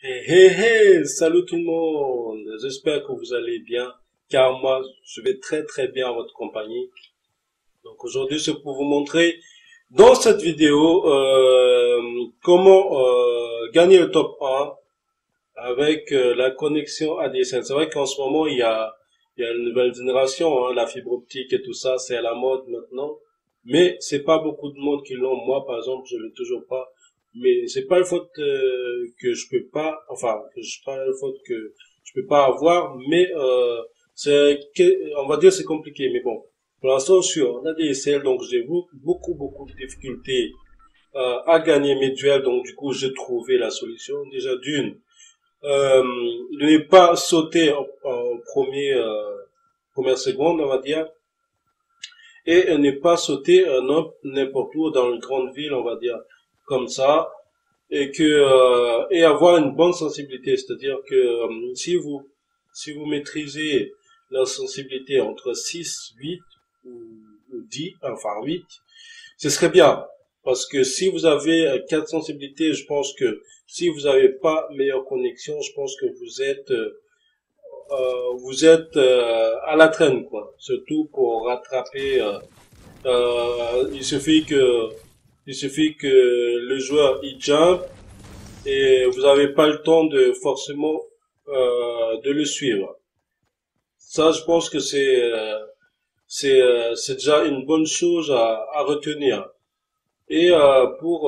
Hey, hey, hey, salut tout le monde. J'espère que vous allez bien, car moi, je vais très très bien en votre compagnie. Donc aujourd'hui, c'est pour vous montrer dans cette vidéo euh, comment euh, gagner le top 1 avec euh, la connexion ADSL. C'est vrai qu'en ce moment, il y a, il y a une nouvelle génération, hein, la fibre optique et tout ça, c'est à la mode maintenant. Mais c'est pas beaucoup de monde qui l'ont. Moi, par exemple, je l'ai toujours pas mais c'est pas une faute euh, que je peux pas enfin je pas une faute que je peux pas avoir mais euh, c'est on va dire c'est compliqué mais bon. Pour l'instant je suis en donc j'ai beaucoup beaucoup de difficultés euh, à gagner mes duels donc du coup j'ai trouvé la solution. Déjà d'une euh, ne pas sauter en, en premier euh, première seconde on va dire et ne pas sauter n'importe où dans une grande ville on va dire comme ça et que euh, et avoir une bonne sensibilité, c'est-à-dire que euh, si vous si vous maîtrisez la sensibilité entre 6, 8 ou, 10, enfin 8, ce serait bien parce que si vous avez quatre sensibilités, je pense que si vous n'avez pas meilleure connexion, je pense que vous êtes euh, euh vous êtes à la traîne quoi. Surtout pour rattraper. il suffit que il suffit que le joueur il jump et vous n'avez pas le temps de forcément euh, de le suivre. Ça, je pense que c'est euh, c'est euh, c'est déjà une bonne chose à, à retenir. Et euh, pour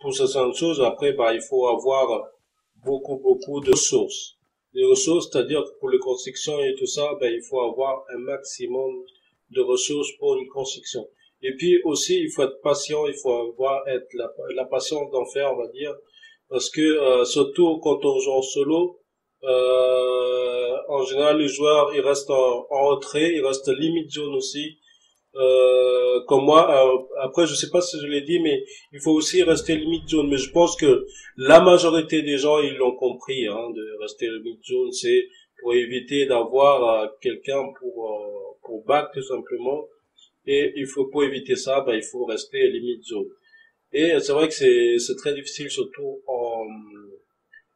pour certaines choses, après, bah, il faut avoir beaucoup beaucoup de ressources. Les ressources, c'est-à-dire pour les constructions et tout ça, ben, il faut avoir un maximum de ressources pour une construction. Et puis aussi, il faut être patient, il faut avoir être la, la patience d'en faire, on va dire, parce que euh, surtout quand on joue en solo, euh, en général, les joueurs ils restent en, en retrait, ils restent limite zone aussi. Euh, comme moi, euh, après je sais pas si je l'ai dit, mais il faut aussi rester limite zone. Mais je pense que la majorité des gens ils l'ont compris, hein, de rester limite zone, c'est pour éviter d'avoir euh, quelqu'un pour pour back tout simplement et il faut, pour éviter ça, ben, il faut rester limite zone. Et c'est vrai que c'est, c'est très difficile, surtout en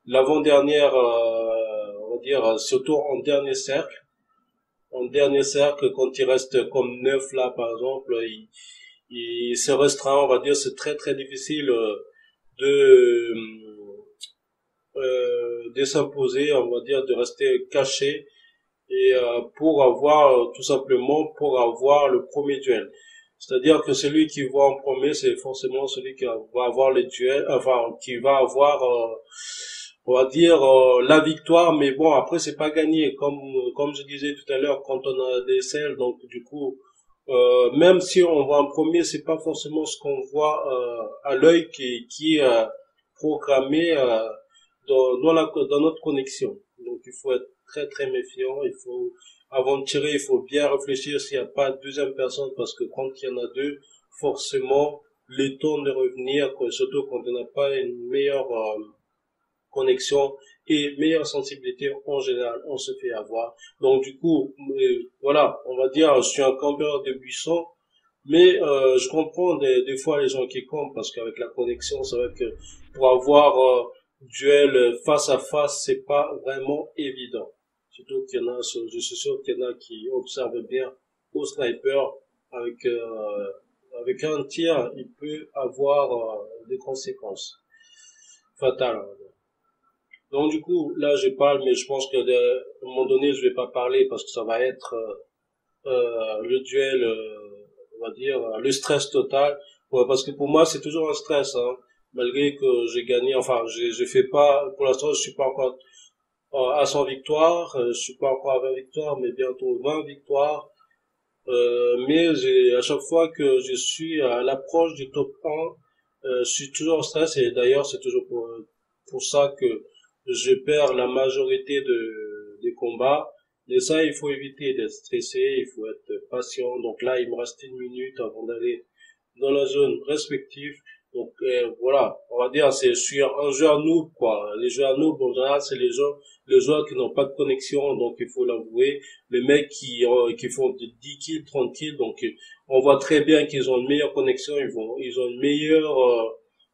l'avant-dernière, euh, on va dire, surtout en dernier cercle. En dernier cercle, quand il reste comme neuf là, par exemple, il, il se restreint, on va dire, c'est très très difficile euh, de euh, de s'imposer, on va dire, de rester caché et euh, pour avoir euh, tout simplement pour avoir le premier duel. C'est-à-dire que celui qui voit en premier, c'est forcément celui qui va avoir les duels, enfin qui va avoir, euh, on va dire la victoire. Mais bon, après c'est pas gagné, comme comme je disais tout à l'heure, quand on a des selles, donc du coup, même si on voit en premier, c'est pas forcément ce qu'on voit à l'œil qui, qui est programmé dans, dans, la, dans notre connexion. Donc il faut être très très méfiant. Il faut, avant de tirer, il faut bien réfléchir s'il n'y a pas de deuxième personne parce que quand il y en a deux, forcément, les temps de revenir, surtout quand on n'a pas une meilleure euh, connexion et meilleure sensibilité en général, on se fait avoir. Donc du coup, euh, voilà, on va dire, je suis un campeur de buisson, mais euh, je comprends des, fois les gens qui campent parce qu'avec la connexion, c'est vrai que pour avoir duel face à face, c'est pas vraiment évident. Surtout qu'il y en a, je suis sûr qu'il y en a qui observent bien au sniper avec euh, avec un tir, il peut avoir euh, des conséquences fatales. Donc du coup, là je parle, mais je pense qu'à un moment donné, je vais pas parler parce que ça va être euh, le duel, on va dire, le stress total. parce que pour moi, c'est toujours un stress. Hein, malgré que j'ai gagné, enfin, j'ai fait pas, pour l'instant, je suis pas encore à 100 victoires. Euh, je suis pas encore à 20 victoires, mais bientôt 20 victoires. Euh, mais à chaque fois que je suis à l'approche du top 1, euh, je suis toujours en stress et d'ailleurs c'est toujours pour, pour ça que je perds la majorité de, des combats. Et ça, il faut éviter d'être stressé, il faut être patient. Donc là, il me reste une minute avant d'aller dans la zone respective. Donc euh, voilà, on va dire c'est suis un joueur noob quoi. Les joueurs noob en général c'est les gens les joueurs qui n'ont pas de connexion donc il faut l'avouer. Les mecs qui euh, qui font 10 kills, 30 kills donc on voit très bien qu'ils ont une meilleure connexion, ils vont ils ont une meilleure euh,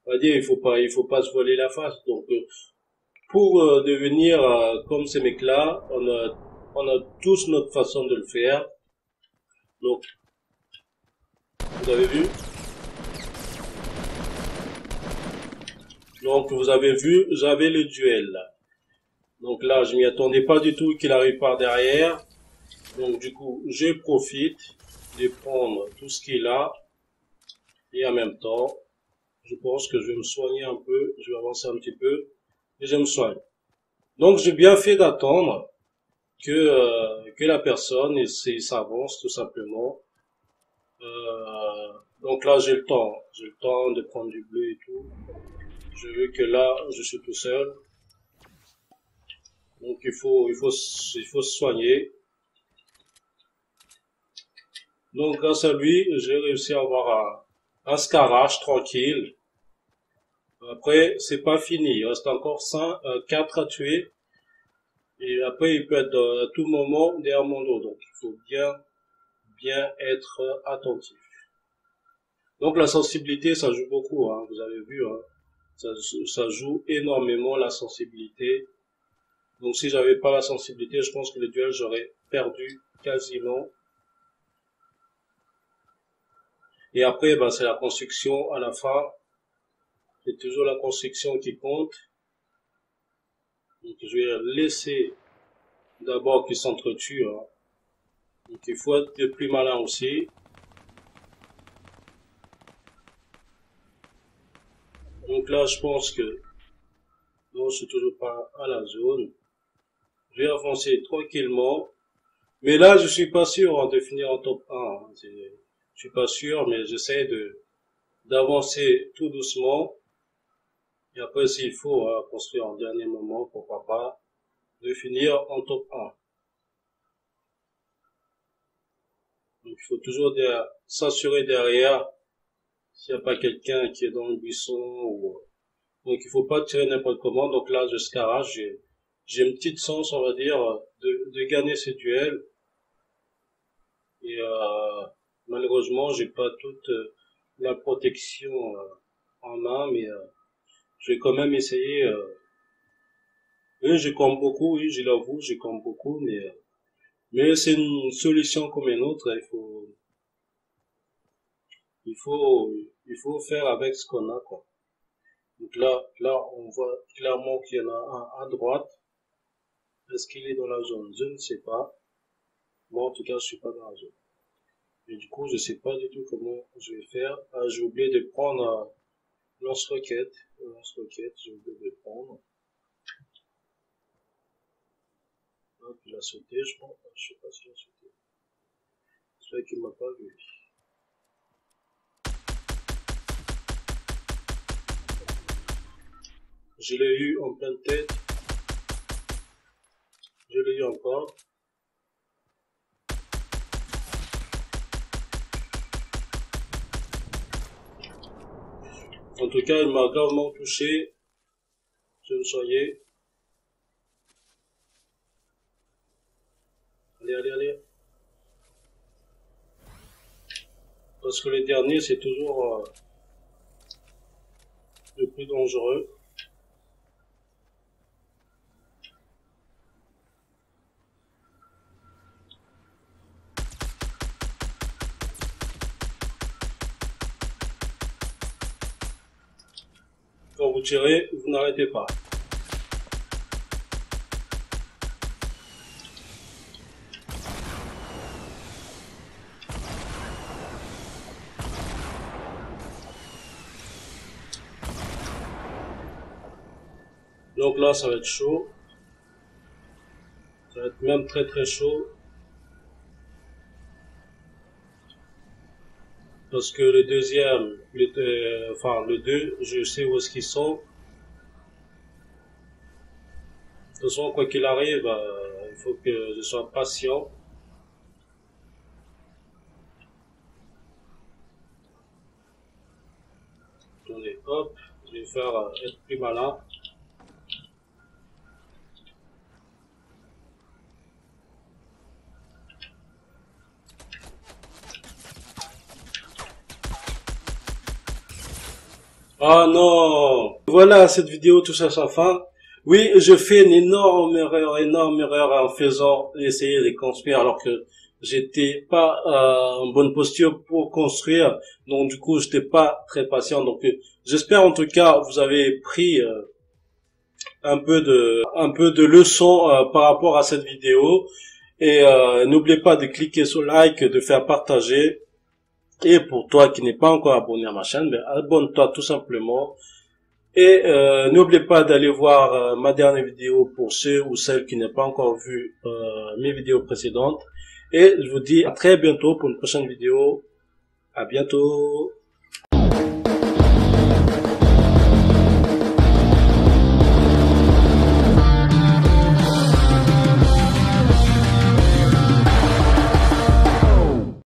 on va dire il faut pas il faut pas se voiler la face. Donc pour euh, devenir euh, comme ces mecs-là, on a, on a tous notre façon de le faire. Donc, vous avez vu? Donc, vous avez vu, j'avais le duel. Donc là, je m'y attendais pas du tout qu'il arrive par derrière. Donc du coup, je profite de prendre tout ce qu'il a. Et en même temps, je pense que je vais me soigner un peu. Je vais avancer un petit peu. Et je me soigne. Donc j'ai bien fait d'attendre que, euh, que la personne s'avance tout simplement. Euh, donc là, j'ai le temps. J'ai le temps de prendre du bleu et tout. Je veux que là, je suis tout seul. Donc il faut, il faut, il faut se soigner. Donc grâce à lui, j'ai réussi à avoir un, un scarage tranquille. Après, c'est pas fini. Il reste encore 5, 4 euh, à tuer. Et après, il peut être à tout moment derrière mon dos. Donc, il faut bien, bien être attentif. Donc, la sensibilité, ça joue beaucoup. Hein, vous avez vu. Hein, ça, ça joue énormément la sensibilité. Donc si j'avais pas la sensibilité, je pense que le duel, j'aurais perdu quasiment. Et après, ben, c'est la construction à la fin. C'est toujours la construction qui compte. Donc je vais laisser d'abord qu'ils s'entretuent. Hein. Donc il faut être plus malin aussi. Là, je pense que non, je suis toujours pas à la zone. Je vais avancer tranquillement. Mais là, je suis pas sûr de finir en top 1. Hein. Je suis pas sûr, mais j'essaie de d'avancer tout doucement. Et après, s'il faut hein, construire en dernier moment, pourquoi pas, de finir en top 1. Donc, il faut toujours s'assurer derrière s'il n'y a pas quelqu'un qui est dans le buisson ou donc il faut pas tirer n'importe comment. Donc là, je scarage, j'ai j'ai une petite chance, on va dire, de, de gagner ce duel. Et euh, malheureusement, j'ai pas toute euh, la protection euh, en main, mais euh, je vais quand même essayer. Euh, oui, je compte beaucoup, oui, je l'avoue, je compte beaucoup, mais mais c'est une solution comme une autre. Il faut il faut il faut faire avec ce qu'on a, quoi. Donc là, là, on voit clairement qu'il y en a un à droite. Est-ce qu'il est dans la zone? Je ne sais pas. Moi, en tout cas, je suis pas dans la zone. Et du coup, je sais pas du tout comment je vais faire. Ah, j'ai oublié de prendre un lance-roquette. Lance-roquette, j'ai oublié de prendre. Hop, il a sauté, je pense. Je sais pas s'il a sauté. J'espère qu'il m'a pas vu. Je l'ai eu en pleine tête. Je l'ai eu encore. En tout cas, il m'a gravement touché. Je me soyez. Allez, allez, allez. Parce que les derniers, c'est toujours euh, le plus dangereux. Quand vous tirez, vous n'arrêtez pas. Donc là, ça va être chaud. Ça va être même très très chaud. Parce que le deuxième, le, enfin le deux, je sais où est-ce qu'ils sont. De toute façon, quoi qu'il arrive, euh, il faut que je sois patient. Attendez, hop, je vais faire euh, être plus malin. Ah non Voilà, cette vidéo touche à sa fin. Oui, je fais une énorme erreur, énorme erreur en faisant essayer de construire alors que j'étais pas euh, en bonne posture pour construire. Donc du coup, j'étais pas très patient. Donc euh, j'espère en tout cas vous avez pris euh, un peu de un peu de leçons par rapport à cette vidéo et n'oubliez pas de cliquer sur like, de faire partager. Et pour toi qui n'es pas encore abonné à ma chaîne, ben, abonne-toi tout simplement. Et euh, n'oubliez pas d'aller voir euh, ma dernière vidéo pour ceux ou celles qui n'ont pas encore vu euh, mes vidéos précédentes. Et je vous dis à très bientôt pour une prochaine vidéo. À bientôt.